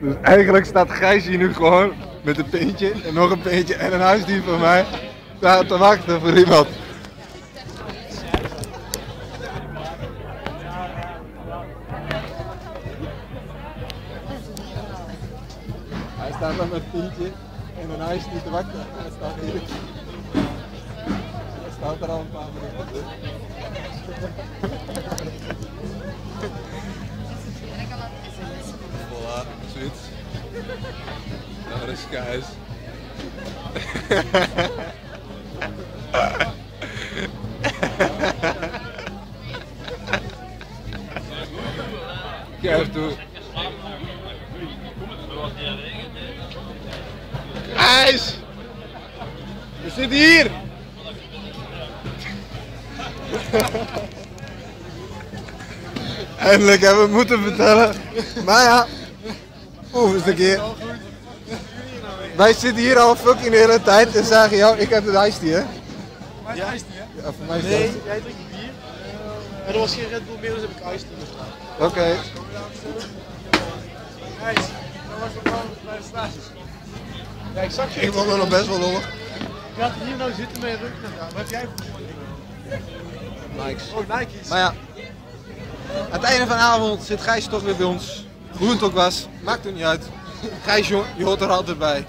Dus eigenlijk staat Gijs hier nu gewoon met een pintje en nog een pintje en een huisdier van mij te wachten voor iemand. Hij staat dan met een pintje en een huisdier te wachten. Hij staat hier. Hij staat er al een paar minuten. Daar is Gijs. Gijs, doe. Gijs! We zitten hier! Eindelijk hebben we moeten vertellen. Maar ja, oeh, eens een keer. Wij zitten hier al fucking de hele tijd en zeggen, jou, ik heb het ijstie, hè? Ja, ijs niet, hè? Ja, voor mij is Nee, jij drinkt bier. En er was geen Red Bull meer, dus heb ik ijs doen. Oké. Ijs, dat was wel bij de stages. Ja, ik zag je. Ik vond het nog best wel lollig. Ik had hier nou zitten met je rug naar Wat heb jij voor Nikes. Oh, Nike's. Maar ja, aan het einde van de avond zit Gijs toch weer bij ons. Hoe het ook was, maakt er niet uit. Gijs, je hoort er altijd bij.